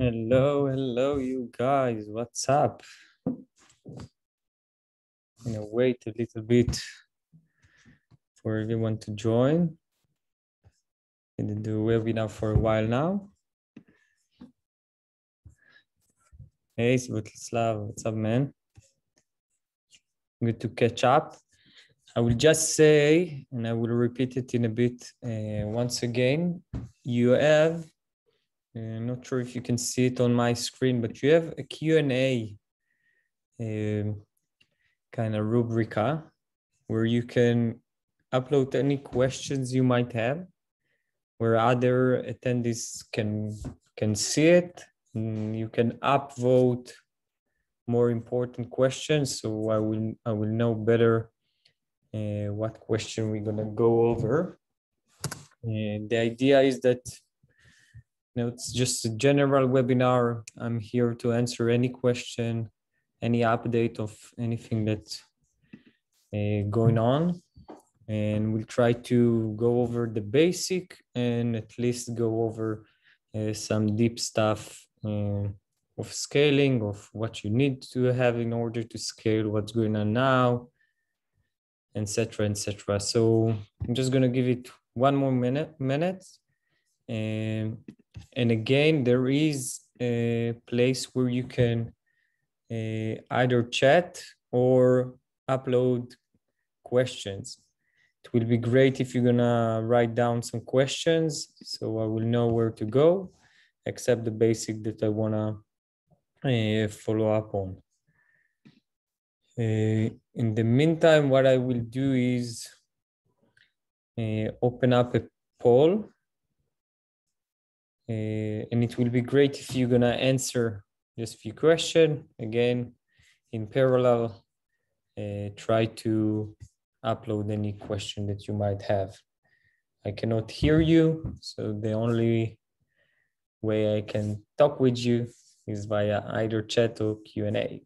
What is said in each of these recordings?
Hello, hello, you guys. What's up? I'm gonna wait a little bit for everyone to join. Gonna do webinar for a while now. Hey, Svetoslav, what's up, man? Good to catch up. I will just say, and I will repeat it in a bit uh, once again. You have I'm not sure if you can see it on my screen, but you have a Q&A um, kind of rubrica where you can upload any questions you might have, where other attendees can can see it. And you can upvote more important questions, so I will I will know better uh, what question we're gonna go over. And the idea is that know, it's just a general webinar. I'm here to answer any question, any update of anything that's uh, going on. And we'll try to go over the basic and at least go over uh, some deep stuff uh, of scaling, of what you need to have in order to scale, what's going on now, etc., etc. So I'm just going to give it one more minute, minute and and again, there is a place where you can uh, either chat or upload questions. It will be great if you're gonna write down some questions so I will know where to go, except the basic that I wanna uh, follow up on. Uh, in the meantime, what I will do is uh, open up a poll uh, and it will be great if you're gonna answer just a few questions. Again, in parallel, uh, try to upload any question that you might have. I cannot hear you, so the only way I can talk with you is via either chat or Q&A.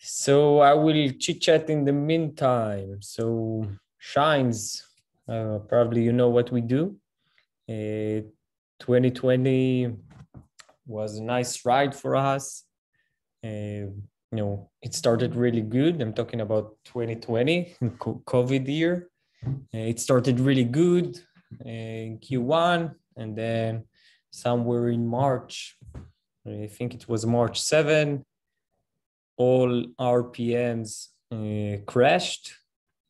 So I will chit chat in the meantime. So Shinez, uh, probably you know what we do. Uh, 2020 was a nice ride for us. Uh, you know, it started really good. I'm talking about 2020, COVID year. Uh, it started really good in Q1, and then somewhere in March, I think it was March 7, all RPMs uh, crashed.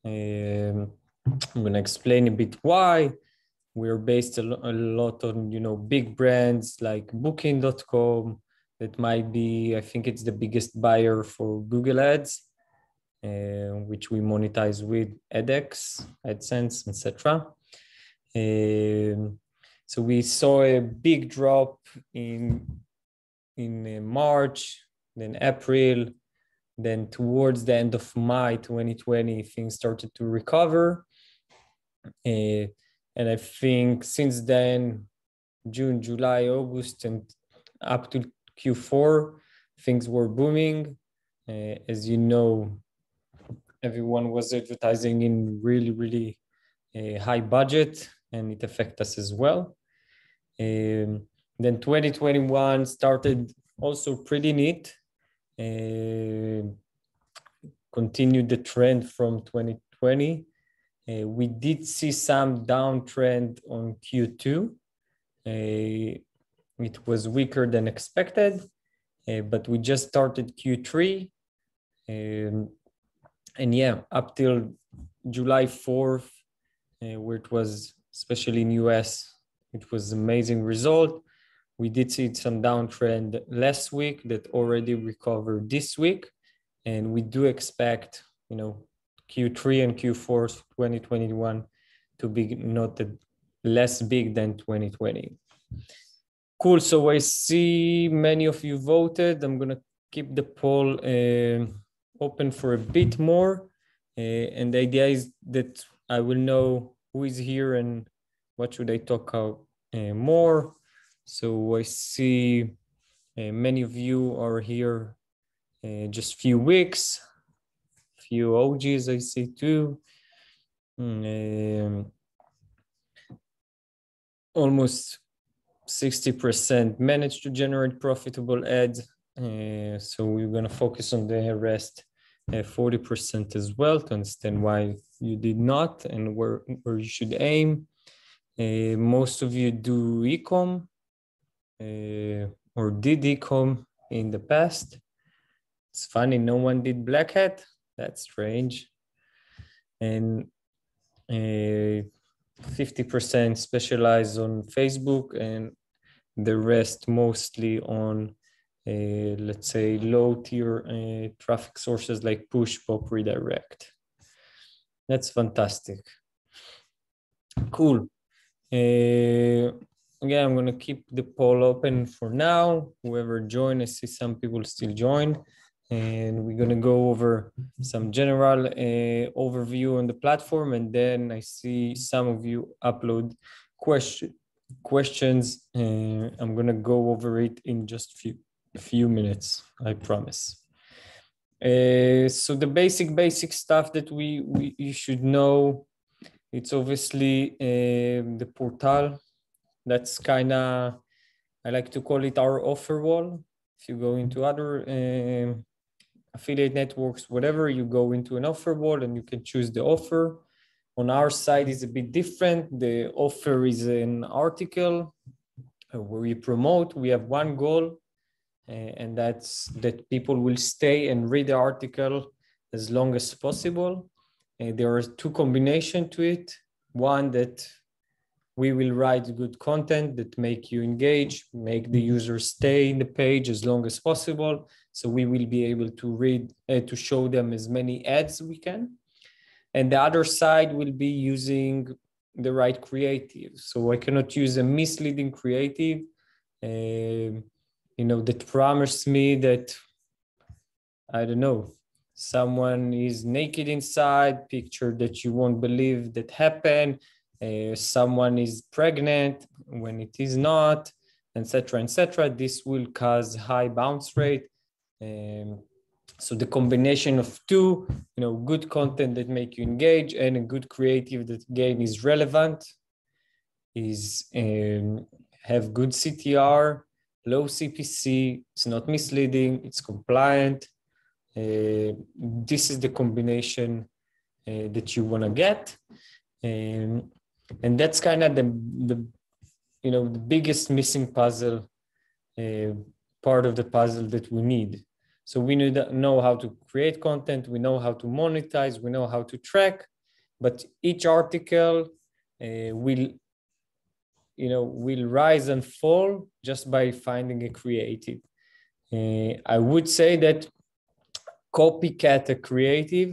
Um, I'm going to explain a bit why we're based a, lot on you know big brands like booking.com that might be i think it's the biggest buyer for google ads uh, which we monetize with AdX, AdSense, etc. Um, so we saw a big drop in in uh, March, then April, then towards the end of May 2020, things started to recover. Uh, and I think since then, June, July, August, and up to Q4, things were booming. Uh, as you know, everyone was advertising in really, really uh, high budget, and it affected us as well. Um, then 2021 started also pretty neat. Uh, continued the trend from 2020 uh, we did see some downtrend on Q2. Uh, it was weaker than expected, uh, but we just started Q3. Um, and yeah, up till July 4th, uh, where it was, especially in US, it was amazing result. We did see some downtrend last week that already recovered this week. And we do expect, you know, Q3 and Q4 2021 to be noted less big than 2020. Cool. So I see many of you voted. I'm going to keep the poll uh, open for a bit more. Uh, and the idea is that I will know who is here and what should I talk about uh, more. So I see uh, many of you are here uh, just few weeks few OGs I see too. Um, almost 60% managed to generate profitable ads. Uh, so we're going to focus on the rest uh, 40% as well to understand why you did not and where, where you should aim. Uh, most of you do ecom uh, or did ecom in the past. It's funny, no one did black hat. That's strange. And 50% uh, specialize on Facebook and the rest mostly on, uh, let's say, low tier uh, traffic sources like push, pop, redirect. That's fantastic. Cool. Uh, again, I'm gonna keep the poll open for now. Whoever join, I see some people still join and we're going to go over some general uh, overview on the platform and then i see some of you upload question questions and i'm going to go over it in just few, a few minutes i promise. Uh, so the basic basic stuff that we, we you should know it's obviously uh, the portal. That's kind of i like to call it our offer wall. If you go into other um, affiliate networks, whatever, you go into an offer wall and you can choose the offer. On our side is a bit different. The offer is an article uh, where we promote. We have one goal, uh, and that's that people will stay and read the article as long as possible. Uh, there are two combination to it. One that we will write good content that make you engage, make the user stay in the page as long as possible. So we will be able to read, uh, to show them as many ads we can. And the other side will be using the right creative. So I cannot use a misleading creative, uh, you know, that promised me that, I don't know, someone is naked inside, picture that you won't believe that happened, uh, someone is pregnant when it is not, etc., etc. This will cause high bounce rate. Um, so the combination of two, you know, good content that make you engage and a good creative that again is relevant, is um, have good CTR, low CPC. It's not misleading. It's compliant. Uh, this is the combination uh, that you want to get. Um, and that's kind of the, the you know the biggest missing puzzle uh, part of the puzzle that we need so we know how to create content we know how to monetize we know how to track but each article uh, will you know will rise and fall just by finding a creative uh, i would say that copycat a creative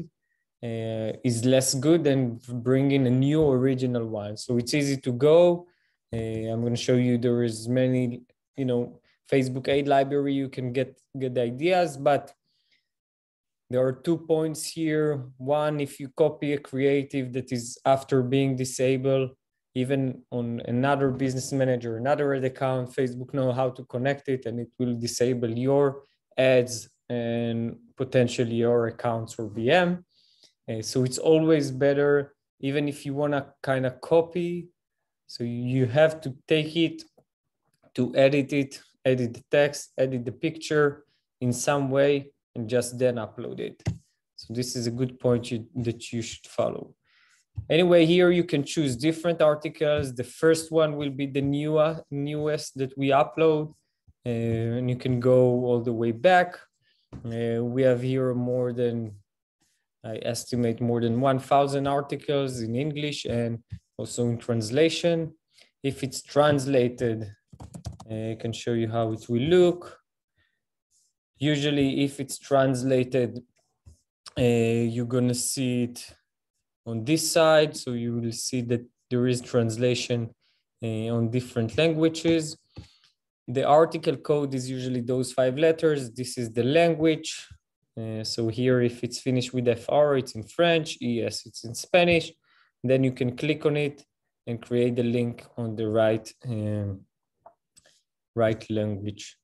uh, is less good than bringing a new original one. So it's easy to go. I'm going to show you there is many, you know, Facebook aid library you can get good ideas, but there are two points here. One, if you copy a creative that is after being disabled, even on another business manager, another ad account, Facebook know how to connect it and it will disable your ads and potentially your accounts or BM. Uh, so it's always better, even if you want to kind of copy. So you have to take it to edit it, edit the text, edit the picture in some way, and just then upload it. So this is a good point you, that you should follow. Anyway, here you can choose different articles. The first one will be the new, newest that we upload, uh, and you can go all the way back. Uh, we have here more than I estimate more than 1,000 articles in English and also in translation. If it's translated, I can show you how it will look. Usually, if it's translated, uh, you're gonna see it on this side. So you will see that there is translation uh, on different languages. The article code is usually those five letters. This is the language. Uh, so here, if it's finished with FR, it's in French, ES, it's in Spanish. Then you can click on it and create the link on the right, um, right language.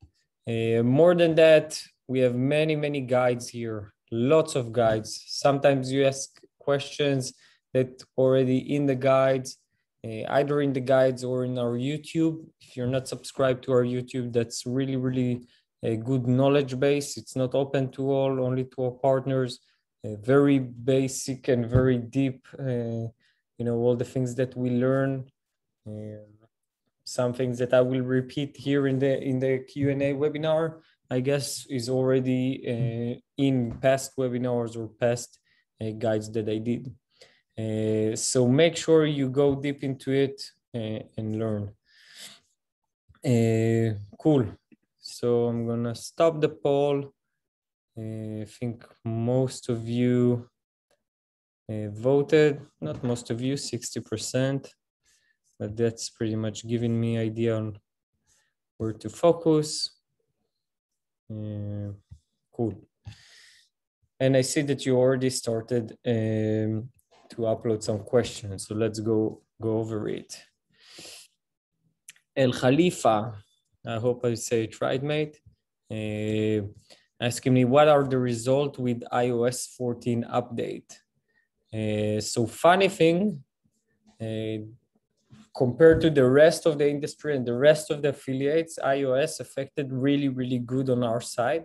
Uh, more than that, we have many, many guides here, lots of guides. Sometimes you ask questions that already in the guides. uh, either in the guides or in our YouTube. If you're not subscribed to our YouTube, that's really, really a good knowledge base. It's not open to all, only to our partners. Uh, very basic and very deep, uh, you know, all the things that we learn. Some things that I will repeat here in the in the Q&A webinar, I guess is already uh, in past webinars or past uh, guides that I did. Uh, so make sure you go deep into it uh, and learn. Uh, cool. So I'm gonna stop the poll. Uh, I think most of you voted, not most of you, 60%, but that's pretty much giving me idea on where to focus. Uh, cool. And I see that you already started um, to upload some questions. So let's go, go over it. El Khalifa, I hope I say it right, mate. Uh, asking me what are the results with iOS 14 update. Uh, so funny thing, uh, compared to the rest of the industry and the rest of the affiliates, iOS affected really, really good on our side.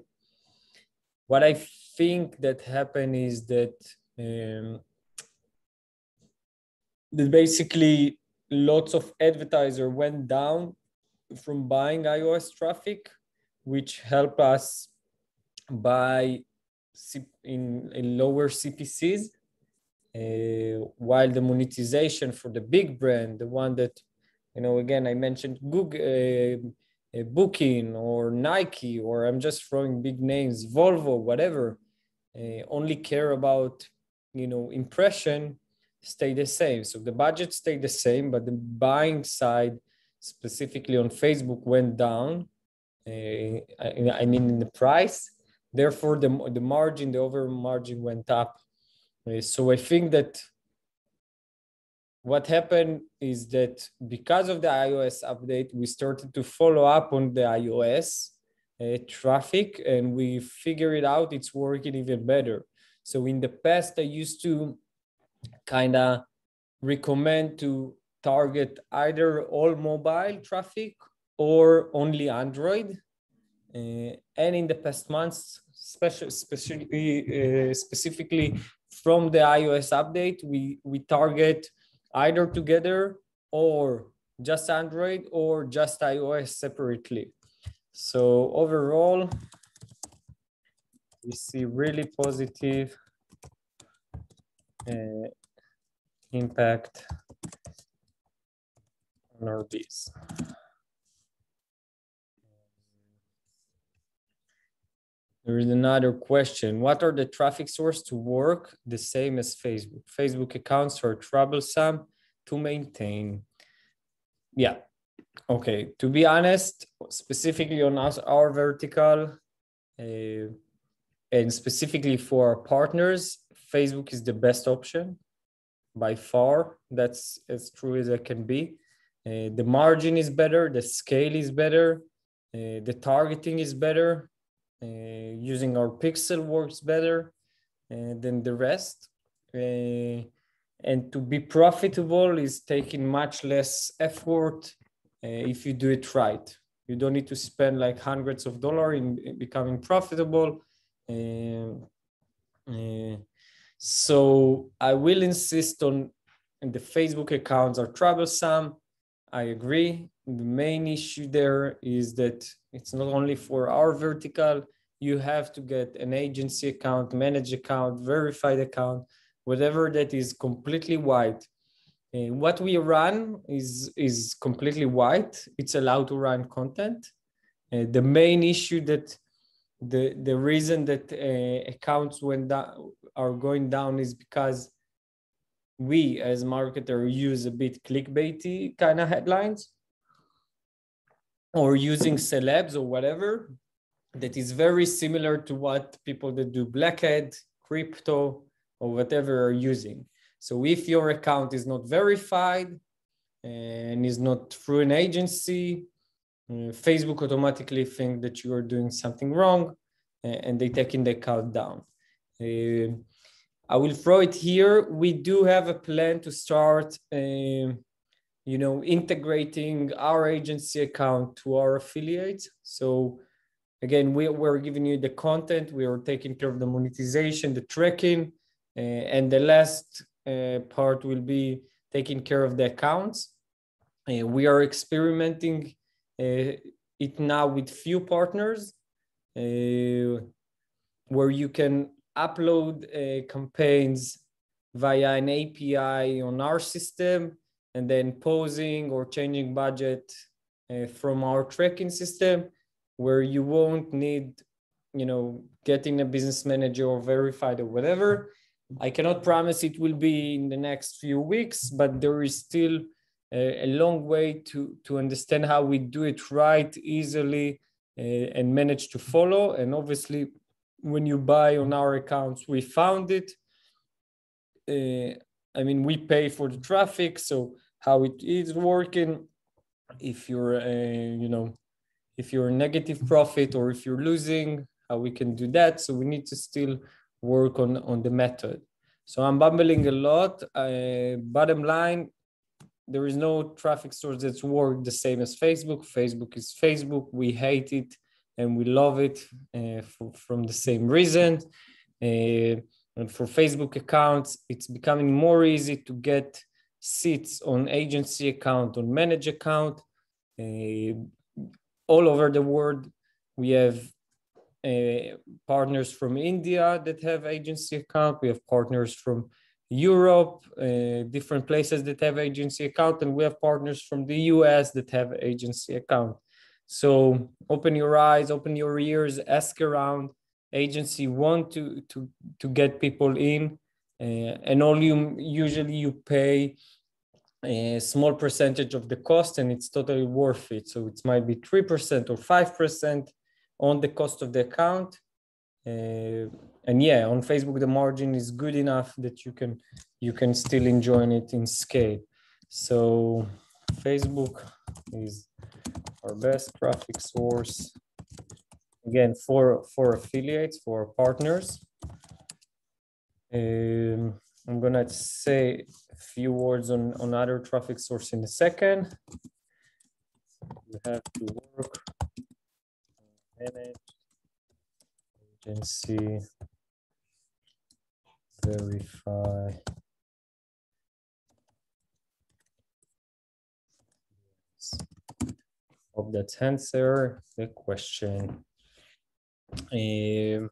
What I think that happened is that um, that basically lots of advertiser went down from buying iOS traffic, which help us buy in, in lower CPCs, while the monetization for the big brand, the one that, you know, again, I mentioned Google, uh, uh, Booking or Nike, or I'm just throwing big names, Volvo, whatever, uh, only care about, you know, impression stay the same. So the budget stayed the same, but the buying side, specifically on Facebook, went down. Uh, I, I, mean, in the price. Therefore, the, the margin, the over margin went up. Uh, so I think that what happened is that because of the iOS update, we started to follow up on the iOS uh, traffic and we figured it out it's working even better. So in the past, I used to kind of recommend to target either all mobile traffic or only Android. Uh, and in the past months, special, specifically, uh, specifically from the iOS update, we, we target either together or just Android or just iOS separately. So overall, we see really positive uh, impact on our bees. There is another question. What are the traffic source to work the same as Facebook? Facebook accounts are troublesome to maintain. Yeah. Okay. To be honest, specifically on us, our vertical, uh, and specifically for our partners, Facebook is the best option by far. That's as true as it can be. Uh, the margin is better, the scale is better, uh, the targeting is better. Uh, using our pixel works better uh, than the rest. Uh, and to be profitable is taking much less effort uh, if you do it right. You don't need to spend like hundreds of dollars in, in becoming profitable. So I will insist on the Facebook accounts are troublesome. I agree. The main issue there is that it's not only for our vertical, you have to get an agency account, managed account, verified account, whatever that is completely white. And what we run is, is completely white. It's allowed to run content. Uh, the main issue that the the reason that uh, accounts went down are going down is because we as marketer use a bit clickbaity kind of headlines or using celebs or whatever that is very similar to what people that do blackhat crypto or whatever are using so if your account is not verified and is not through an agency uh, Facebook automatically think that you are doing something wrong and they taking the account down. Uh, I will throw it here. We do have a plan to start um, you know, integrating our agency account to our affiliates. So again, we, we're giving you the content, we are taking care of the monetization, the tracking, uh, and the last uh, part will be taking care of the accounts. Uh, we are experimenting it now with few partners where you can upload campaigns via an API on our system and then posing or changing budget uh, from our tracking system where you won't need you know getting a business manager or verified or whatever. I cannot promise it will be in the next few weeks but there is still a, a long way to to understand how we do it right easily uh, and manage to follow. And obviously when you buy on our accounts we found it. Uh, i mean we pay for the traffic so how it is working if you're uh, you know if you're negative profit or if you're losing how we can do that. So we need to still work on on the method. So i'm bumbling a lot. Uh, bottom line there is no traffic source that's worked the same as facebook. Facebook is facebook. We hate it and we love it uh, for, from the same reason. Uh, and for facebook accounts it's becoming more easy to get seats on agency account, on manage account. Uh, all over the world, we have uh, partners from India that have agency account. We have partners from Europe, uh, different places that have agency account, and we have partners from the US that have agency account. So open your eyes, open your ears, ask around. Agency want to to to get people in, uh, and all you usually you pay a small percentage of the cost and it's totally worth it. So it might be 3% or 5% on the cost of the account. Uh, and yeah, on Facebook, the margin is good enough that you can you can still enjoy it in scale. So Facebook is our best traffic source. Again, for, for affiliates, for partners. Um, I'm gonna say a few words on, on other traffic source in a second. You have to work, manage, agency, verify. Hope that's answer the question. Um,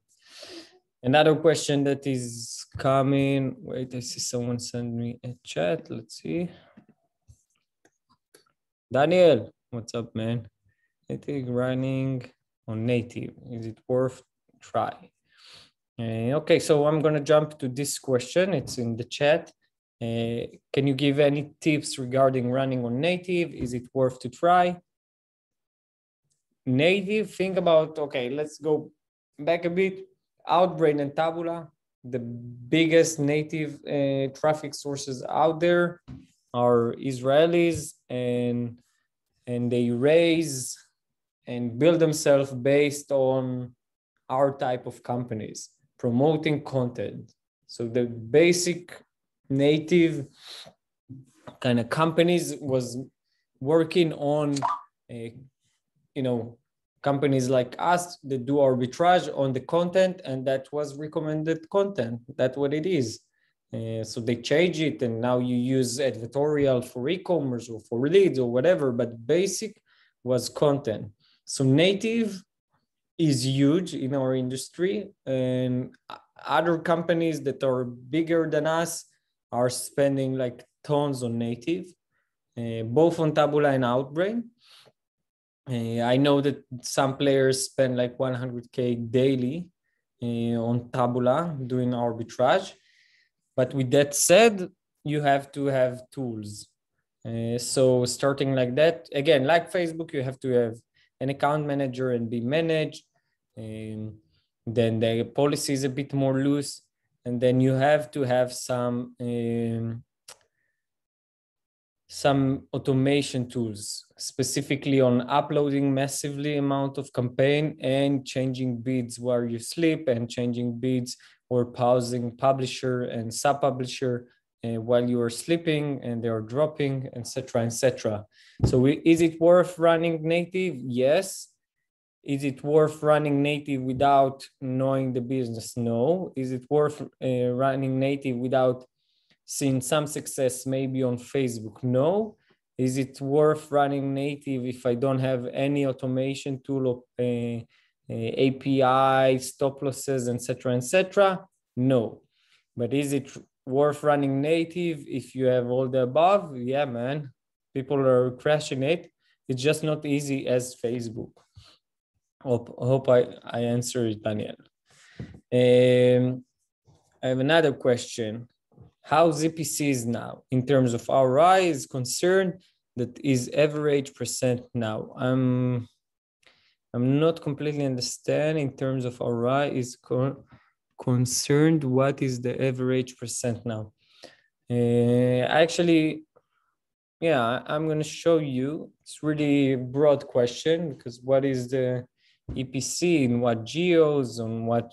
Another question that is coming. Wait, I see someone send me a chat. Let's see. Daniel, what's up, man? Native running on native. Is it worth try? Uh, okay, so I'm gonna jump to this question. It's in the chat. Uh, can you give any tips regarding running on native? Is it worth to try? Native, think about, okay, let's go back a bit Outbrain and Taboola, the biggest native uh, traffic sources out there are Israelis and and they raise and build themselves based on our type of companies promoting content. So the basic native kind of companies was working on a, you know companies like us that do arbitrage on the content and that was recommended content. That's what it is. Uh, so they change it and now you use advertorial for e-commerce or for leads or whatever but basic was content. So native is huge in our industry and other companies that are bigger than us are spending like tons on native uh, both on taboola and outbrain uh, I know that some players spend like 100k daily uh, on Taboola doing arbitrage. But with that said, you have to have tools. Uh, so starting like that, again, like Facebook, you have to have an account manager and be managed. Um, then the policy is a bit more loose. And then you have to have some um, some automation tools specifically on uploading massively amount of campaign and changing bids while you sleep and changing bids or pausing publisher and sub publisher uh, while you are sleeping and they are dropping, etc., etc. So we, is it worth running native? Yes. Is it worth running native without knowing the business? No. Is it worth uh, running native without seeing some success maybe on Facebook? No. Is it worth running native if I don't have any automation tool or uh, uh, API, stop losses, etc., etc.? No. But is it worth running native if you have all the above? Yeah, man. People are crashing it. It's just not easy as Facebook. Hope, hope I, I answer it, Daniel. Um, I have another question. How EPC is now in terms of ROI is concerned that is average percent now. I'm I'm not completely understand in terms of ROI is co concerned what is the average percent now. Uh, actually, yeah, I'm going to show you. It's really broad question because what is the EPC in what geos on what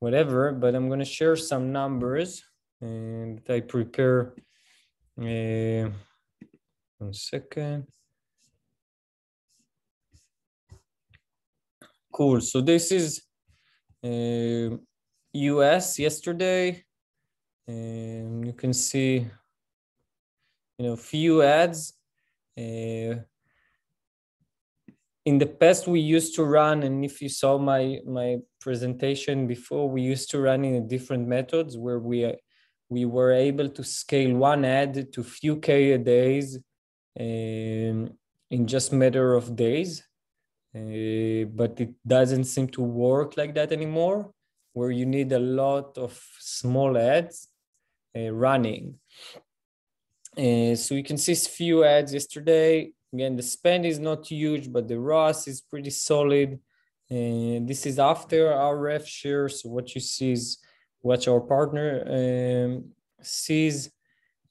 whatever, but I'm going to share some numbers and I prepare. Uh, one second. Cool. So this is uh, US yesterday. And you can see, you know, few ads. Uh, in the past we used to run and if you saw my my presentation before we used to run in different methods where we we were able to scale one ad to few k a days um, in just matter of days uh, but it doesn't seem to work like that anymore where you need a lot of small ads uh, running uh, so you can see a few ads yesterday Again, the spend is not huge, but the ROAS is pretty solid. And this is after our rev share. So what you see is what our partner um, sees.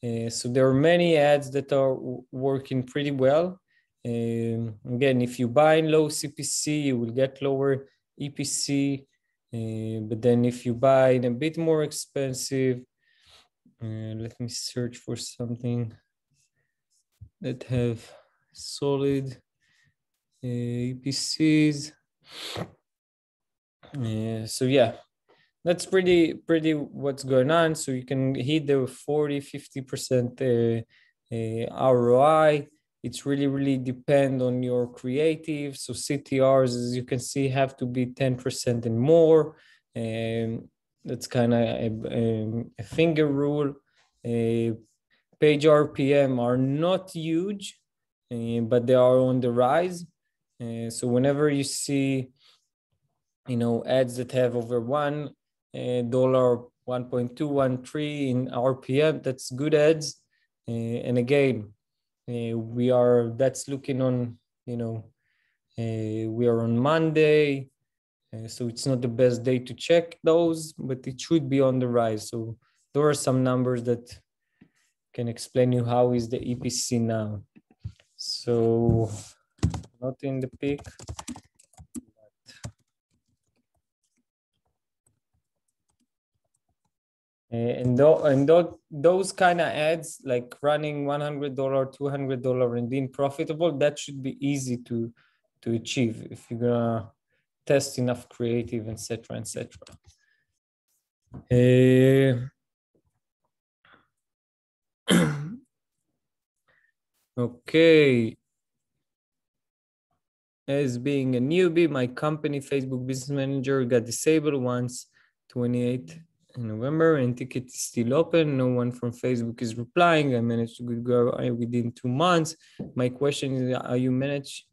Uh, so there are many ads that are working pretty well. Um, again, if you buy in low CPC, you will get lower EPC. Uh, but then if you buy in a bit more expensive, uh, let me search for something that have solid uh, EPCs. Uh, so yeah, that's pretty pretty what's going on. So you can hit the 40, 50% uh, uh, ROI. It's really, really depend on your creative. So CTRs, as you can see, have to be 10% and more. And that's kind of a, a, finger rule. Uh, page RPM are not huge, uh, but they are on the rise. Uh, so whenever you see, you know, ads that have over one Eh, dollar, 1.213 in RPM, that's good ads. Eh, and again, eh, we are that's looking on, you know, we are on Monday. So it's not the best day to check those, but it should be on the rise. So there are some numbers that can explain you how is the EPC now. So not in the peak. And, th and th those kind of ads, like running $100, $200 and being profitable, that should be easy to, to achieve if you're gonna test enough creative, etc., etc. Uh, Okay. As being a newbie, my company Facebook Business Manager got disabled once, 28 in November, and ticket is still open. No one from Facebook is replying. I managed to go within two months. My question is, how you manage,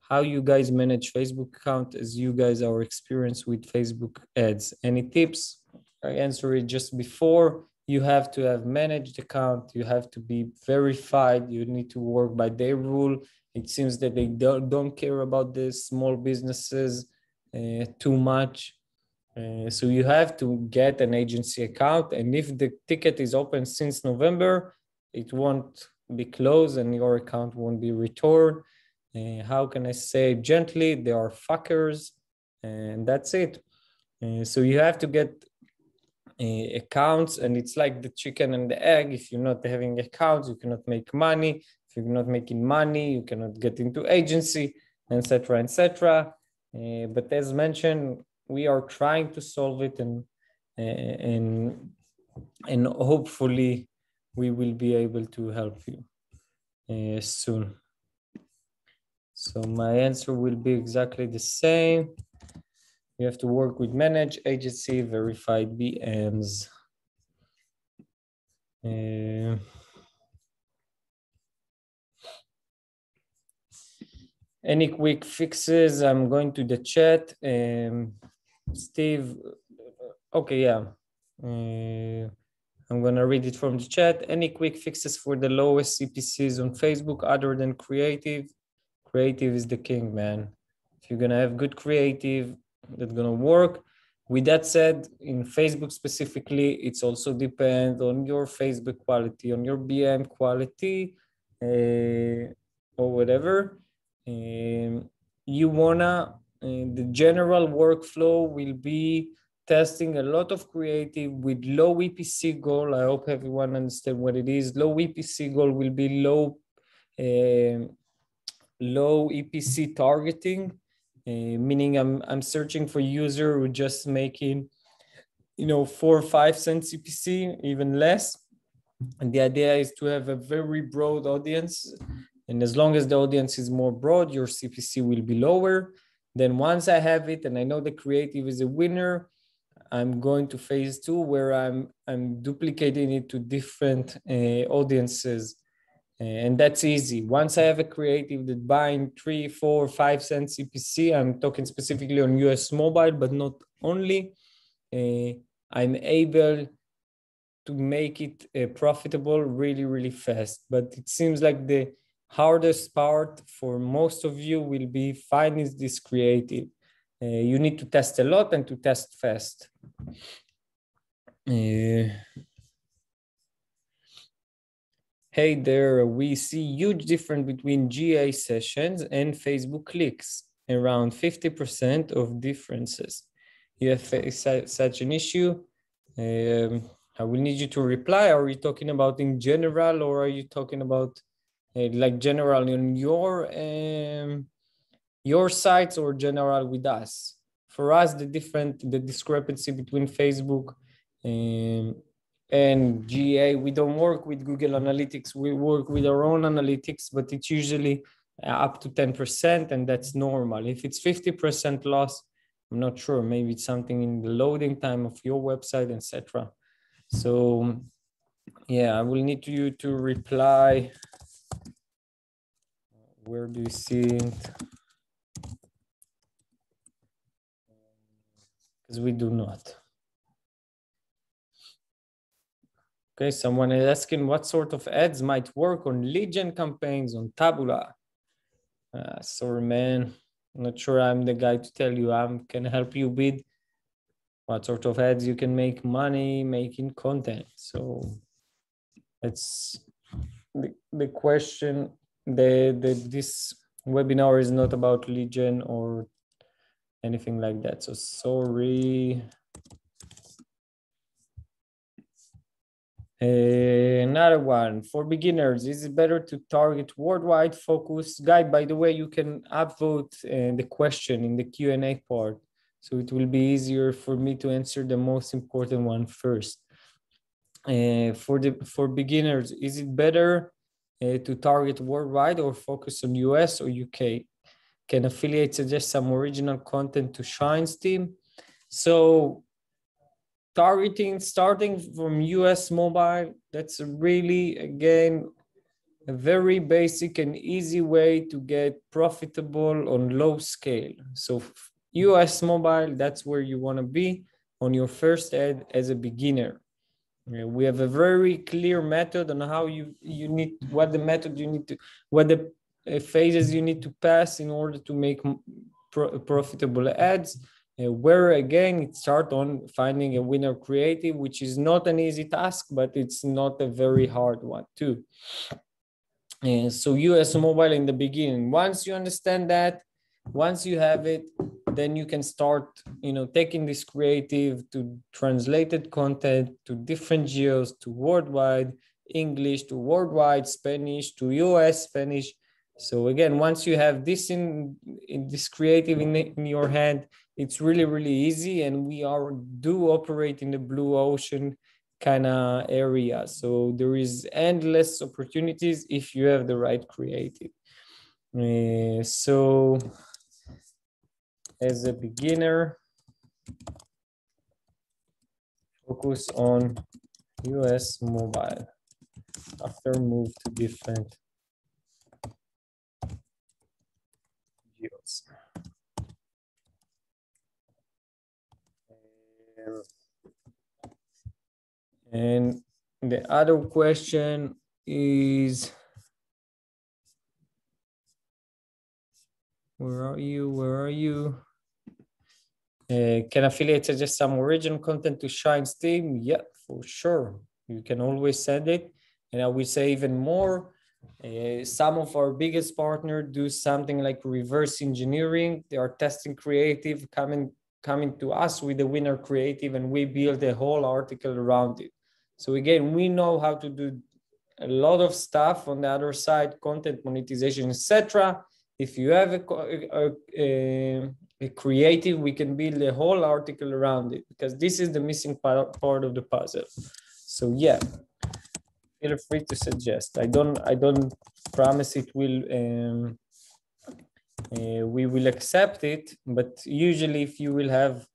how you guys manage Facebook account as you guys are experienced with Facebook ads? Any tips? I answered it just before you have to have managed account you have to be verified you need to work by their rule it seems that they don't, don't care about the small businesses uh, too much uh, so you have to get an agency account and if the ticket is open since november it won't be closed and your account won't be returned. Uh, how can i say gently? They are fuckers and that's it. Uh, so you have to get uh, accounts and it's like the chicken and the egg. If you're not having accounts you cannot make money. If you're not making money you cannot get into agency etc etc uh, but as mentioned we are trying to solve it and and and hopefully we will be able to help you uh, soon so my answer will be exactly the same you have to work with managed agency, verified BMs. Uh, any quick fixes? I'm going to the chat. Um, Steve, okay, yeah. Uh, I'm gonna read it from the chat. Any quick fixes for the lowest CPCs on Facebook other than creative? Creative is the king, man. If you're gonna have good creative, that's to work. With that said, in Facebook specifically, it's also depends on your Facebook quality, on your BM quality, uh, or whatever. Um, you wanna, uh, the general workflow will be testing a lot of creative with low EPC goal. I hope everyone understand what it is. Low EPC goal will be low, uh, low EPC targeting uh, meaning I'm, I'm searching for user who just making, you know, four or five cents EPC, even less. And the idea is to have a very broad audience. And as long as the audience is more broad, your CPC will be lower. Then once I have it and I know the creative is a winner, I'm going to phase two where I'm I'm duplicating it to different uh, audiences and that's easy. Once I have a creative that buying three, four, five cents CPC, I'm talking specifically on US mobile, but not only, uh, I'm able to make it uh, profitable really, really fast. But it seems like the hardest part for most of you will be finding this creative. Uh, you need to test a lot and to test fast. Uh, hey there, we see huge difference between GA sessions and Facebook clicks, around 50% of differences. You have such an issue, um, I will need you to reply. Are you talking about in general or are you talking about like general on your um, your sites or general with us? For us, the different, the discrepancy between Facebook um, and GA, we don't work with Google Analytics. We work with our own analytics, but it's usually uh, up to 10%, and that's normal. If it's 50% loss, I'm not sure. Maybe it's something in the loading time of your website, etc. So, yeah, I will need you to reply. Where do you see it? Because we do not. Okay, someone is asking what sort of ads might work on gen campaigns on Taboola. Uh, sorry, man. Not sure I'm the guy to tell you. I can help you with what sort of ads you can make money making content. So that's the, the question. The, the this webinar is not about gen or anything like that. So sorry. Another one for beginners is it better to target worldwide focus guide by the way you can upvote uh, the question in the q&a part so it will be easier for me to answer the most important one first uh, for the for beginners is it better uh, to target worldwide or focus on us or uk can affiliate suggest some original content to Shinez team so targeting starting from US mobile, that's really, again, a very basic and easy way to get profitable on low scale. So US mobile, that's where you want to be on your first ad as a beginner. We have a very clear method on how you, you need, what the method you need to, what the uh, phases you need to pass in order to make pro profitable ads. Uh, where again it start on finding a winner creative which is not an easy task but it's not a very hard one too. And so us mobile in the beginning once you understand that once you have it then you can start, you know, taking this creative to translated content to different geos, to worldwide, English to worldwide, Spanish to US Spanish. So again, once you have this in, in this creative in, in your hand, it's really, really easy. And we are do operate in the blue ocean kind of area. So there is endless opportunities if you have the right creative. Uh, so as a beginner, focus on US mobile after move to different geos. And the other question is, where are you? Where are you? Uh, can affiliates suggest some original content to Shinez team? Yeah, for sure. You can always send it. And I will say even more, uh, some of our biggest partners do something like reverse engineering. They are testing creative, coming coming to us with the winner creative, and we build a whole article around it. So again, we know how to do a lot of stuff on the other side, content monetization, etc. If you have a, a, a, a, creative, we can build a whole article around it because this is the missing part, part of the puzzle. So yeah, feel free to suggest. I don't I don't promise it will um, uh, we will accept it, but usually if you will have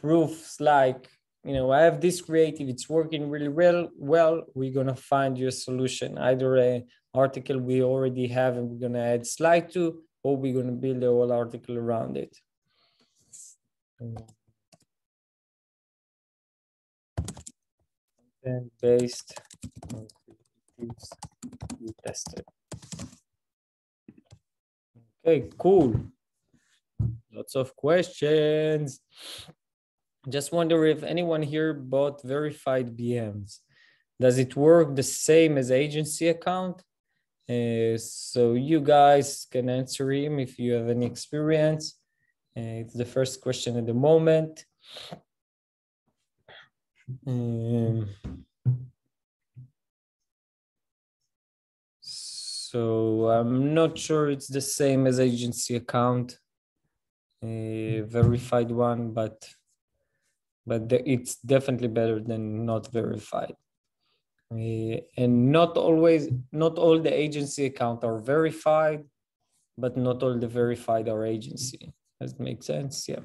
proofs like you know, I have this creative, it's working really well, well, we're gonna find you a solution, either a article we already have and we're gonna add slide to, or we're gonna build a whole article around it. Content based on we tested. Okay, cool. Lots of questions. Just wonder if anyone here bought verified BMs. Does it work the same as agency account? Uh, so you guys can answer him if you have any experience. Uh, it's the first question at the moment. Um, so I'm not sure it's the same as agency account, a verified one, but but the, it's definitely better than not verified. Uh, and not always, not all the agency account are verified, but not all the verified are agency. Does it make sense? Yeah.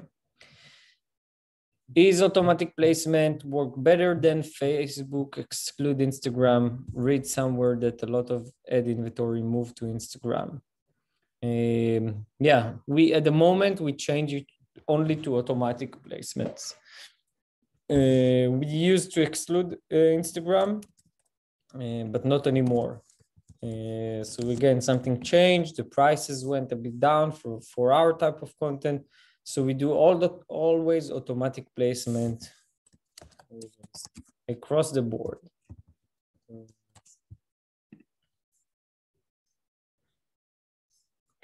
Is automatic placement work better than Facebook? Exclude Instagram. Read somewhere that a lot of ad inventory moved to Instagram. Um, yeah, we at the moment we change it only to automatic placements. Uh, we used to exclude uh, Instagram, uh, but not anymore. So again, something changed. The prices went a bit down for, for our type of content. So we do all the always automatic placement across the board.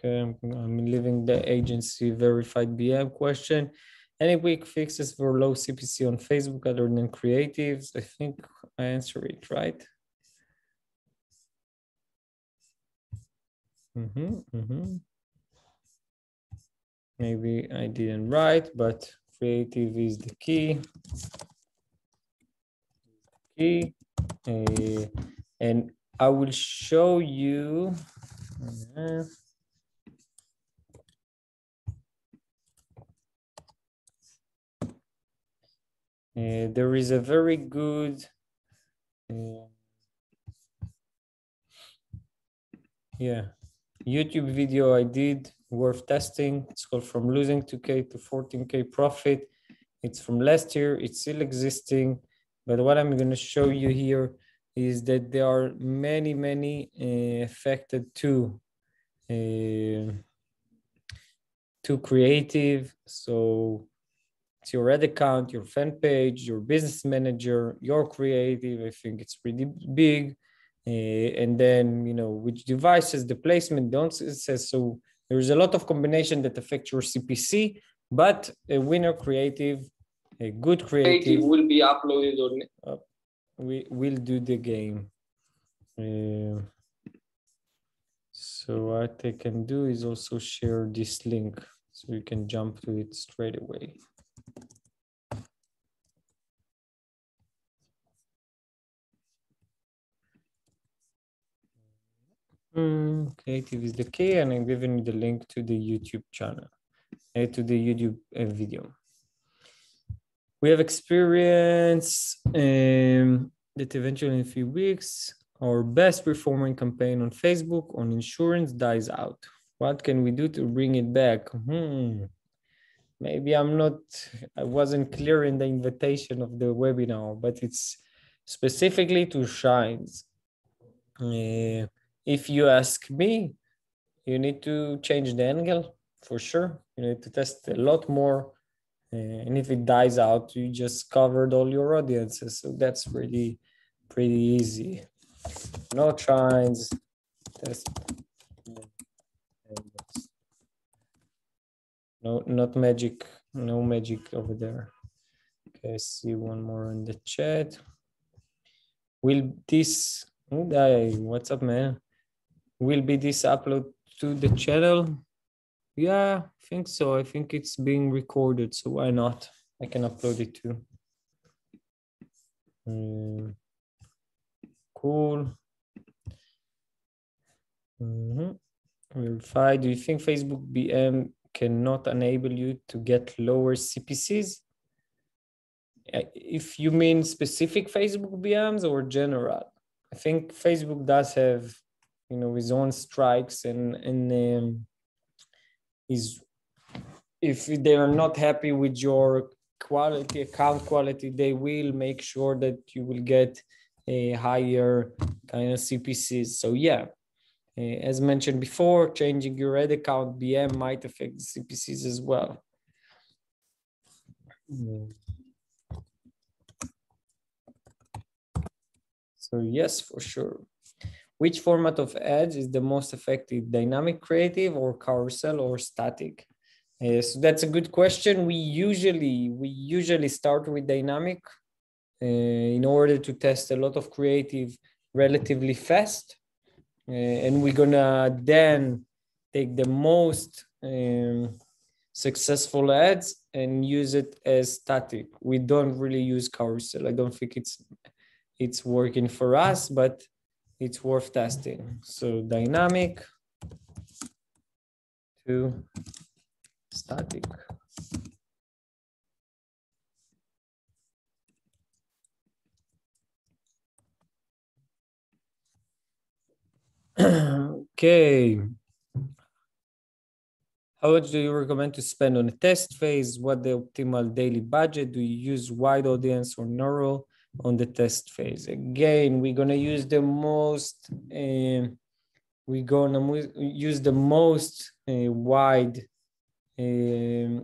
Okay, I'm, I'm leaving the agency verified BM question. Any quick fixes for low CPC on Facebook other than creatives? I think I answered it, right? Mm -hmm, mm -hmm. Maybe I didn't write, but creative is the key. Key. Uh, and I will show you. Uh Uh, there is a very good uh, yeah YouTube video I did worth testing. It's called From Losing 2K to 14K Profit. It's from last year. It's still existing. But what I'm going to show you here is that there are many, many uh, affected too. Too creative. So it's your ad account, your fan page, your business manager, your creative. I think it's pretty big. Uh, and then, you know, which devices, the placement, don't says so. There's a lot of combination that affect your CPC, but a winner creative, a good creative, creative will be uploaded on uh, we will do the game. Uh, so what I can do is also share this link so you can jump to it straight away. Mm, creative is the key and I'm giving you the link to the YouTube channel, uh, to the YouTube uh, video. We have experience um, that eventually in a few weeks, our best performing campaign on Facebook on insurance dies out. What can we do to bring it back? Hmm. Maybe I'm not, I wasn't clear in the invitation of the webinar, but it's specifically to Shinez. Uh, if you ask me, you need to change the angle for sure. You need to test a lot more. Uh, and if it dies out, you just covered all your audiences. So that's pretty, pretty easy. No Shinez, test. No, not magic, no magic over there. Okay, I see one more in the chat. Will this, hey, what's up, man? Will be this upload to the channel? Yeah, I think so. I think it's being recorded, so why not? I can upload it too. Um, cool. Mm -hmm. Verify. Do you think Facebook BM cannot enable you to get lower CPCs? If you mean specific Facebook BMs or general, I think Facebook does have, you know, his own strikes and and um, is if they are not happy with your quality account quality, they will make sure that you will get a higher kind of CPCs. So yeah, uh, as mentioned before, changing your ad account BM might affect the CPCs as well. So yes, for sure. Which format of ads is the most effective, dynamic creative or carousel or static? Uh, so that's a good question. We usually, we usually start with dynamic uh, in order to test a lot of creative relatively fast. Uh, and we're gonna then take the most um, successful ads and use it as static. We don't really use carousel. I don't think it's it's working for us, but it's worth testing. So dynamic to static. Okay. How much do you recommend to spend on a test phase? What the optimal daily budget? Do you use wide audience or narrow on the test phase? Again, we're gonna use the most. Uh, we're gonna use the most uh, wide, uh,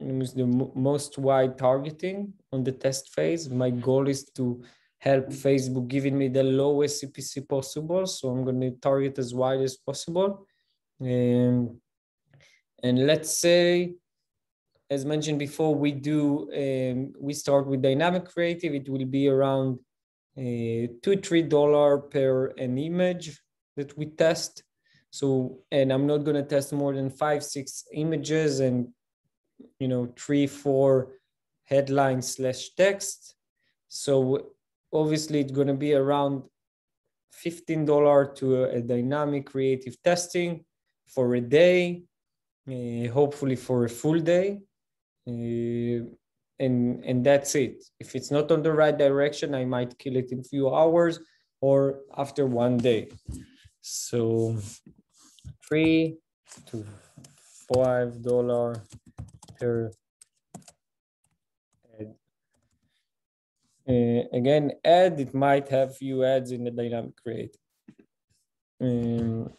use the most wide targeting on the test phase. My goal is to help Facebook giving me the lowest CPC possible. So I'm going to target as wide as possible. Um, and let's say, as mentioned before, we do, um, we start with dynamic creative. It will be around uh, two, three dollar per an image that we test. So, and I'm not going to test more than five, six images and, you know, three, four headlines slash text. So obviously it's going to be around $15 to a, dynamic creative testing for a day, uh, hopefully for a full day. Uh, and, and that's it. If it's not on the right direction, I might kill it in a few hours or after one day. So three to five dollar per Uh, again, add, it might have few ads in the dynamic create. Um,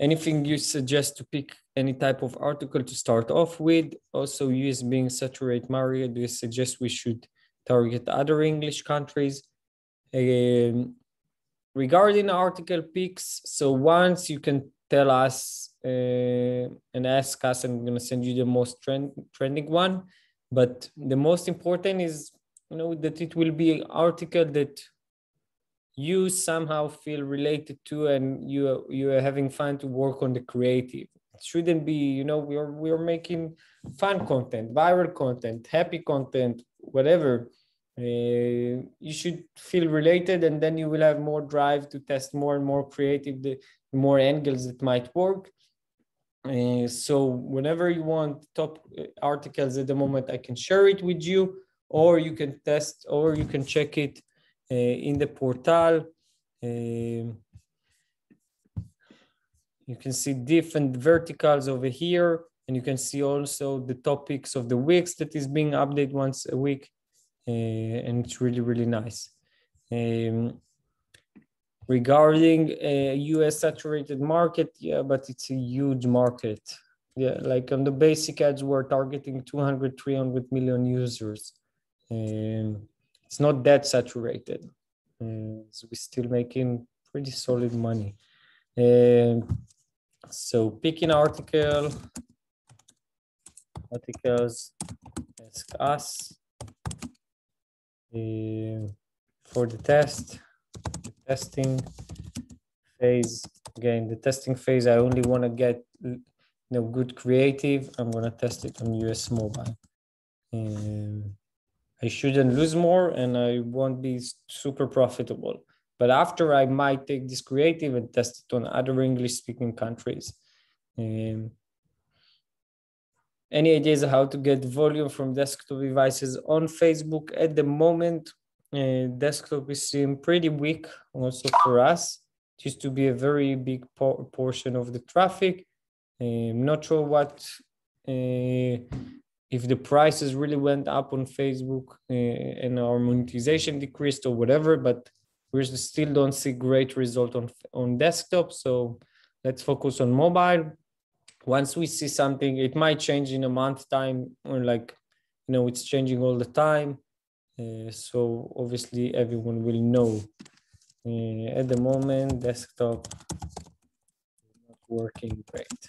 anything you suggest to pick any type of article to start off with? Also, US being saturate Mario, do you suggest we should target other English countries? Um, regarding article picks, so once you can tell us uh, and ask us, I'm gonna send you the most trend, trending one. But the most important is, you know, that it will be an article that you somehow feel related to, and you you are having fun to work on the creative. It shouldn't be, you know, we're we're making fun content, viral content, happy content, whatever. Uh, you should feel related, and then you will have more drive to test more and more creative, the more angles that might work. Uh, so whenever you want top uh, articles at the moment, I can share it with you, or you can test, or you can check it uh, in the portal. Uh, you can see different verticals over here, and you can see also the topics of the weeks that is being updated once a week. Uh, and it's really, really nice. Um, regarding a US saturated market, yeah, but it's a huge market. Yeah, like on the basic ads, we're targeting 200, 300 million users. And it's not that saturated. Uh, so we're still making pretty solid money. And so picking article, articles, ask us for the test, the testing phase. Again, the testing phase, I only want to get you know good creative. I'm gonna test it on US mobile. And I shouldn't lose more and I won't be super profitable. But after I might take this creative and test it on other English speaking countries. Um, any ideas how to get volume from desktop devices on Facebook? At the moment, uh, desktop is seem pretty weak also for us. It used to be a very big por portion of the traffic. I'm um, not sure what, uh, if the prices really went up on Facebook uh, and our monetization decreased or whatever, but we still don't see great result on, on desktop. So let's focus on mobile once we see something, it might change in a month time or like, you know, it's changing all the time. Uh, so obviously everyone will know. Uh, at the moment, desktop not working great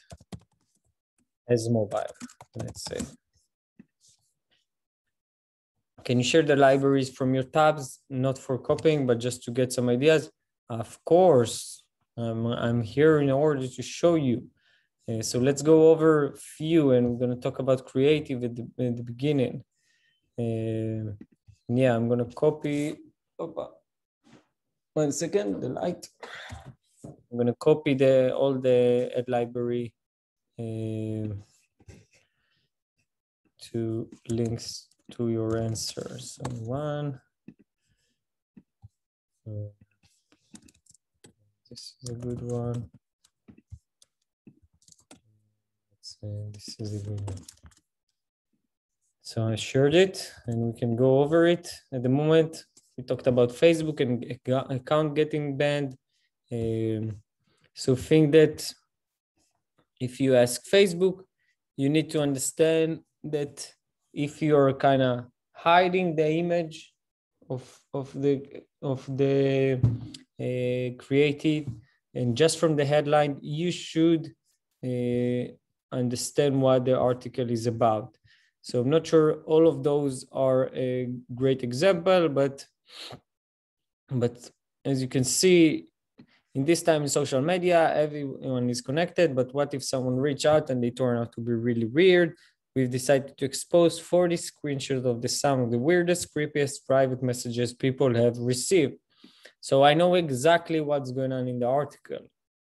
as mobile, let's say. Can you share the libraries from your tabs, not for copying, but just to get some ideas? Of course, um, I'm here in order to show you. Uh, so let's go over a few and we're going to talk about creative at the, at the beginning. Uh, yeah, I'm going to copy. Opa. One second, the light. I'm going to copy the all the ad library uh, to links to your answers. So one. Uh, this is a good one. and this is the video. So I shared it and we can go over it. At the moment, we talked about Facebook and account getting banned. Um, so think that if you ask Facebook, you need to understand that if you're kind of hiding the image of, of the of the uh, creative and just from the headline, you should uh, understand what the article is about. So I'm not sure all of those are a great example, but but as you can see, in this time in social media, everyone is connected. But what if someone reach out and they turn out to be really weird? We've decided to expose 40 screenshots of the some of the weirdest, creepiest private messages people have received. So I know exactly what's going on in the article.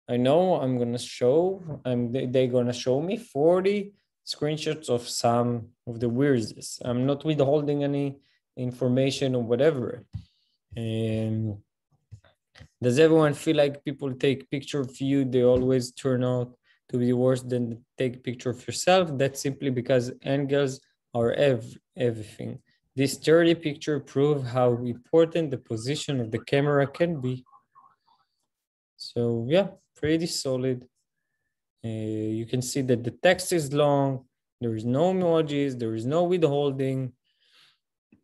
I know I'm gonna show, I'm they're gonna show me 40 screenshots of some of the weirdest. I'm not withholding any information or whatever. And does everyone feel like people take picture of you, they always turn out to be worse than take picture of yourself? That's simply because angles are ev- everything. This 30 picture prove how important the position of the camera can be. So yeah, pretty solid. Uh, you can see that the text is long. There is no emojis. There is no withholding.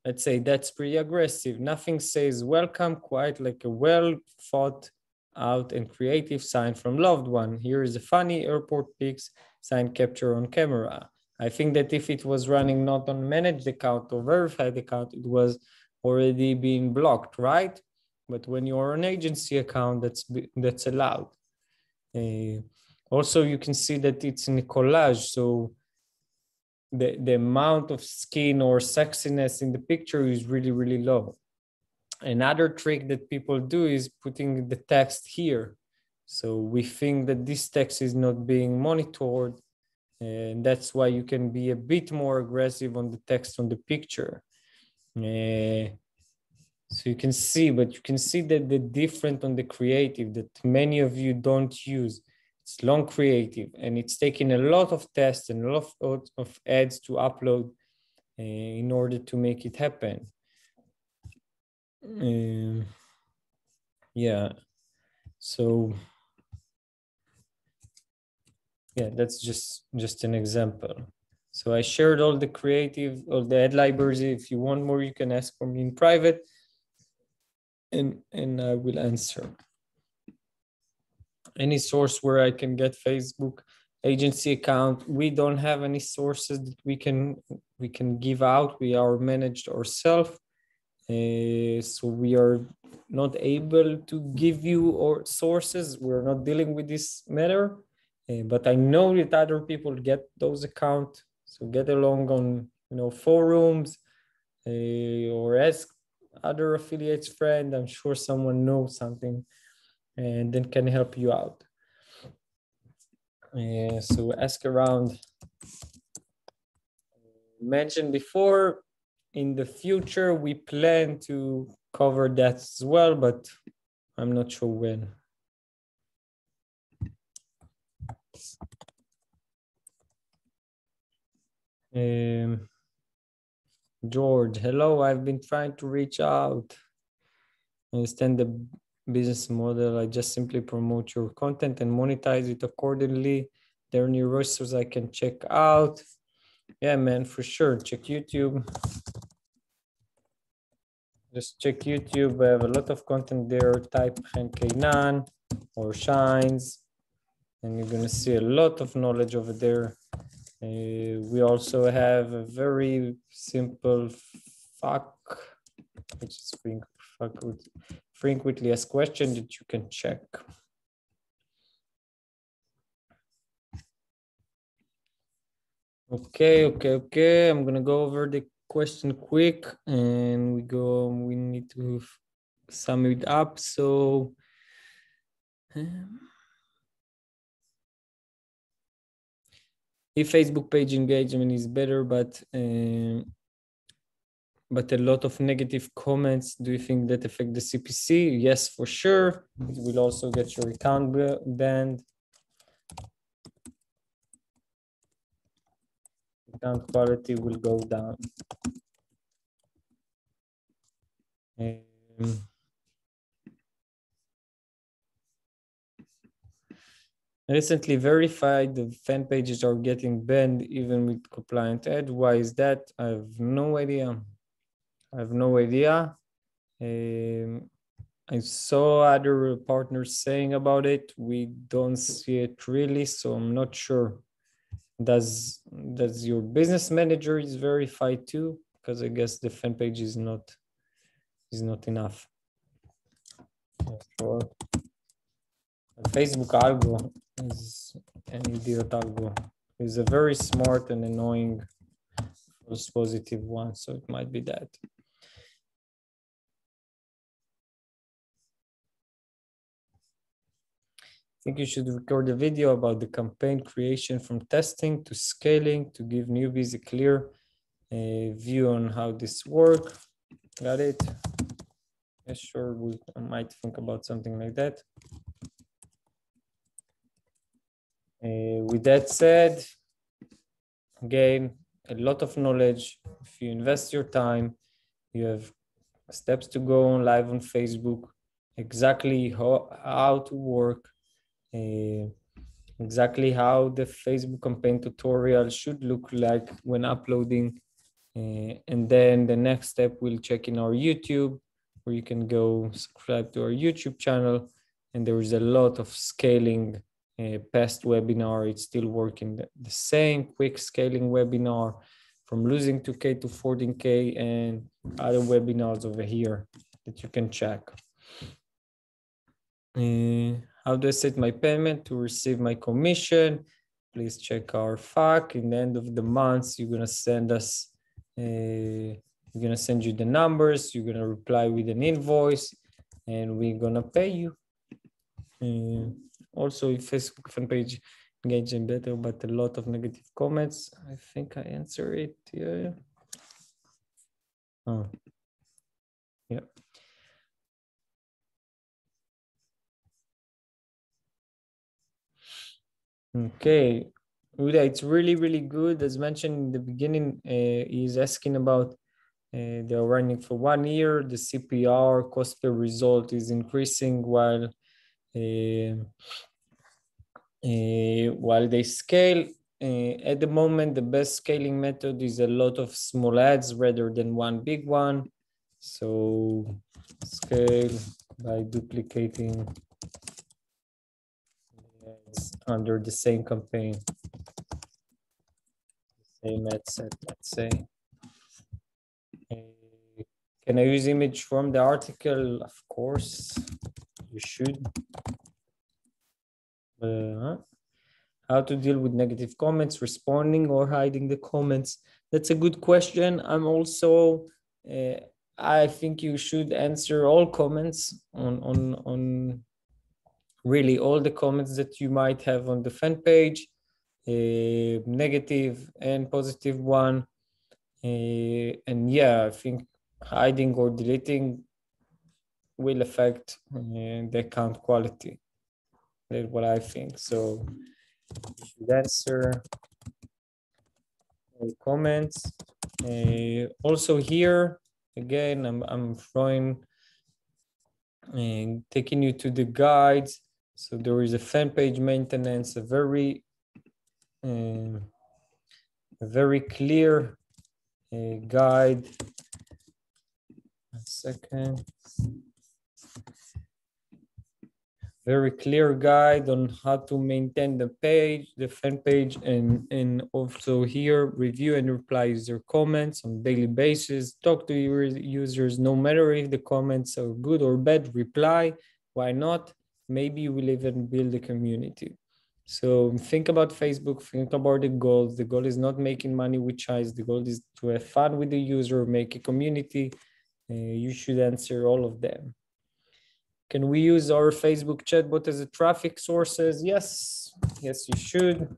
Let's say that's pretty aggressive. Nothing says welcome, quite like a well thought out and creative sign from loved one. Here is a funny airport pics sign capture on camera. I think that if it was running not on managed account or verified account, it was already being blocked, right? But when you're an agency account, that's that's allowed. Uh, also, you can see that it's in a collage, so the, the amount of skin or sexiness in the picture is really, really low. Another trick that people do is putting the text here. So we think that this text is not being monitored and that's why you can be a bit more aggressive on the text on the picture. Uh, so you can see, but you can see that the different on the creative that many of you don't use. It's long creative and it's taking a lot of tests and a lot of, ads to upload uh, in order to make it happen. Um, yeah, so yeah, that's just just an example. So I shared all the creative, all the ad libraries. If you want more, you can ask for me in private and, and I will answer. Any source where I can get Facebook agency account. We don't have any sources that we can we can give out. We are managed ourselves. Uh, so we are not able to give you or sources. We're not dealing with this matter. Uh, but I know that other people get those accounts. So get along on you know forums uh, or ask other affiliates friend. I'm sure someone knows something and then can help you out. So ask around. Mentioned before, in the future, we plan to cover that as well, but I'm not sure when. Um, George, hello. I've been trying to reach out. Understand the business model. I just simply promote your content and monetize it accordingly. There are new resources I can check out. Yeah, man, for sure. Check YouTube. Just check YouTube. I have a lot of content there. Type Chen Kainan or Shinez and you're going to see a lot of knowledge over there. Uh, we also have a very simple FAQ, which is frequently asked question that you can check. Okay, okay, okay. I'm gonna go over the question quick and we go, we need to sum it up. So, um, if Facebook page engagement is better, but um, but a lot of negative comments, do you think that affect the CPC? Yes, for sure. It will also get your account banned. Account quality will go down. Um, recently verified the fan pages are getting banned even with compliant ad. Why is that? I have no idea. I have no idea. Um, I saw other partners saying about it. We don't see it really, so I'm not sure. Does does your business manager is verified too? Because I guess the fan page is not is not enough. Sure. Facebook algo is an idiot algo. Is a very smart and annoying false positive one, so it might be that. Think you should record a video about the campaign creation from testing to scaling to give newbies a clear uh, view on how this work. Got it? Yeah, sure, we, I might think about something like that. Uh, with that said, again, a lot of knowledge. If you invest your time, you have steps to go on live on Facebook, exactly how, how to work, exactly how the Facebook campaign tutorial should look like when uploading. Uh, and then the next step we'll check in our YouTube, where you can go subscribe to our YouTube channel and there is a lot of scaling uh, past webinar. It's still working the, the same quick scaling webinar from losing 2K to 14K and other webinars over here that you can check. Uh, how do I set my payment to receive my commission? Please check our FAQ. In the end of the month, you're gonna send us, uh, we're gonna send you the numbers, you're gonna reply with an invoice, and we're gonna pay you. Uh, also, if Facebook fan page engaging better, but a lot of negative comments. I think I answer it. Yeah. Oh. Yeah. Okay, Uda, it's really, really good. As mentioned in the beginning, uh, he's asking about uh, they're running for one year. The CPR cost per result is increasing while uh, uh, while they scale. Uh, at the moment, the best scaling method is a lot of small ads rather than one big one. So scale by duplicating under the same campaign. Same ad set, let's say. Can I use image from the article? Of course, you should. Uh, how to deal with negative comments, responding or hiding the comments? That's a good question. I'm also, uh, I think you should answer all comments on, on, on really all the comments that you might have on the fan page, uh, negative and positive one. Uh, and yeah, I think hiding or deleting will affect uh, the account quality. That's what I think. So answer comments. Uh, also here, again, I'm, I'm throwing and taking you to the guides so there is a fan page maintenance, a very, um, a very clear uh, guide. A second. Very clear guide on how to maintain the page, the fan page, and, and also here review and reply user comments on daily basis. Talk to your users, no matter if the comments are good or bad, reply. Why not? Maybe you will even build a community. So think about Facebook, think about the goals. The goal is not making money with Shinez. The goal is to have fun with the user, make a community. Uh, you should answer all of them. Can we use our Facebook chatbot as a traffic sources? Yes, yes, you should.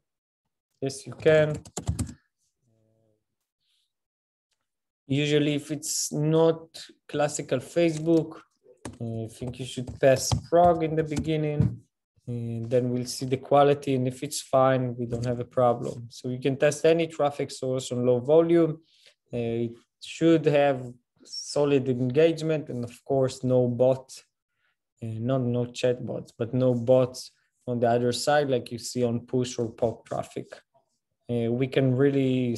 Yes, you can. Usually if it's not classical Facebook, I think you should pass prog in the beginning and then we'll see the quality and if it's fine, we don't have a problem. So you can test any traffic source on low volume. Uh, it should have solid engagement and of course no bot, uh, not no chat bots, but no bots on the other side like you see on push or pop traffic. Uh, we can really,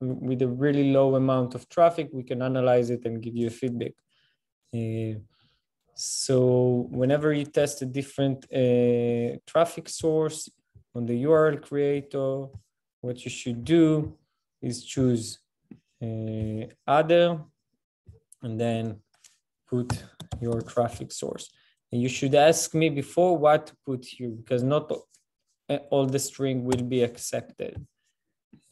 with a really low amount of traffic, we can analyze it and give you feedback. Uh, so whenever you test a different uh, traffic source on the URL creator, what you should do is choose uh, other and then put your traffic source. And you should ask me before what to put here because not all the string will be accepted.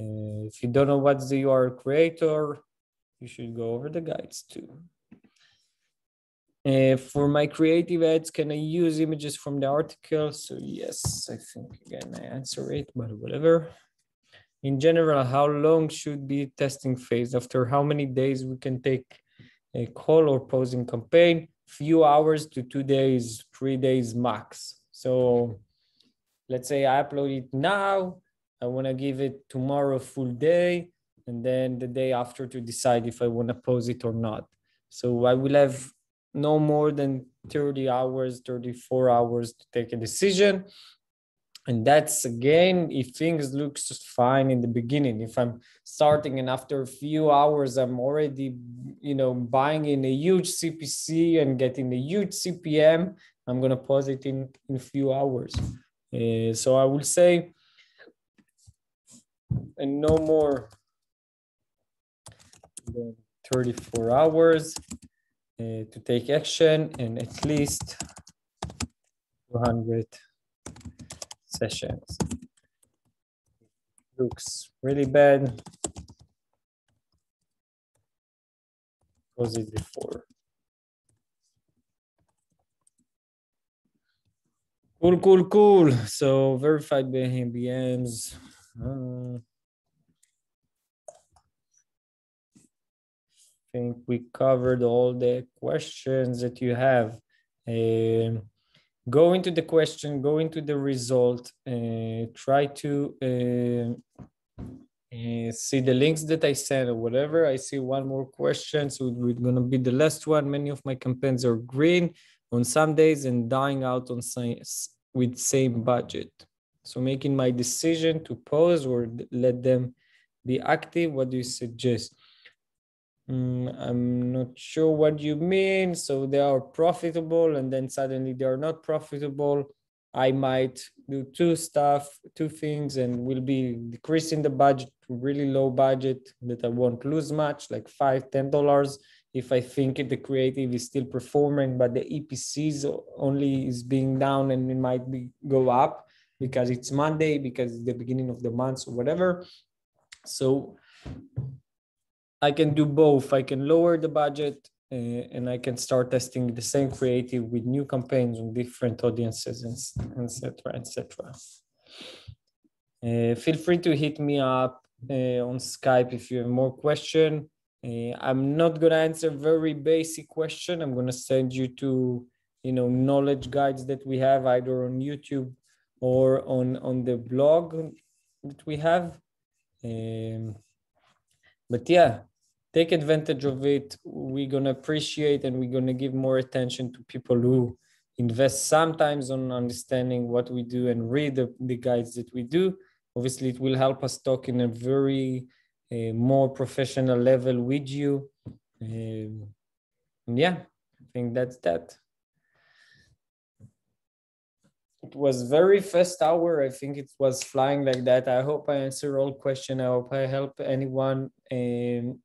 Uh, if you don't know what's the URL creator, you should go over the guides too. Uh, for my creative ads, can I use images from the article? So yes, I think again, I answer it, but whatever. In general, how long should be testing phase? After how many days we can take a call or posing campaign? Few hours to two days, three days max. So let's say I upload it now. I want to give it tomorrow full day, and then the day after to decide if I want to pose it or not. So I will have no more than 30 hours, 34 hours to take a decision. And that's again, if things looks fine in the beginning, if I'm starting and after a few hours, I'm already, you know, buying in a huge CPC and getting a huge CPM, I'm gonna pause it in in a few hours. Uh, so I will say, and no more than 34 hours to take action in at least 200 sessions. Looks really bad. Was it before? Cool, cool, cool. So verified BMs. Uh, think we covered all the questions that you have. Um, go into the question, go into the result, uh, try to uh, uh, see the links that I sent or whatever. I see one more question, so we're gonna be the last one. Many of my campaigns are green on some days and dying out on science with same budget. So making my decision to pause or let them be active. What do you suggest? Mm, I'm not sure what you mean. So they are profitable and then suddenly they are not profitable. I might do two stuff, two things, and will be decreasing the budget to really low budget that I won't lose much, like five, ten dollars. If I think the creative is still performing, but the EPCs only is being down and it might be go up because it's Monday, because it's the beginning of the month or whatever. So I can do both. I can lower the budget uh, and I can start testing the same creative with new campaigns on different audiences, and etc. etc. Uh, feel free to hit me up uh, on Skype if you have more question. Uh, I'm not gonna answer very basic question. I'm gonna send you to you know knowledge guides that we have either on YouTube or on on the blog that we have. Um, but yeah, take advantage of it. We're going to appreciate and we're going to give more attention to people who invest sometimes on understanding what we do and read the, the guides that we do. Obviously, it will help us talk in a very uh, more professional level with you. Um, yeah, I think that's that. It was very fast hour. I think it was flying like that. I hope I answer all questions. I hope I help anyone. Um,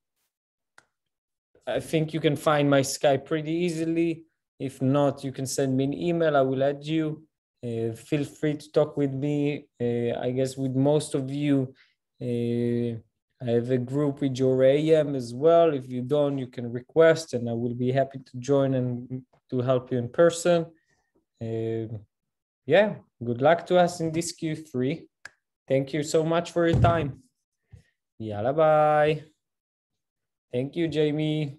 I think you can find my Skype pretty easily. If not, you can send me an email. I will add you. Uh, feel free to talk with me. Uh, I guess with most of you, uh, I have a group with your AM as well. If you don't, you can request, and I will be happy to join and to help you in person. Uh, yeah, good luck to us in this Q3. Thank you so much for your time. Yalla bye. Thank you, Jamie.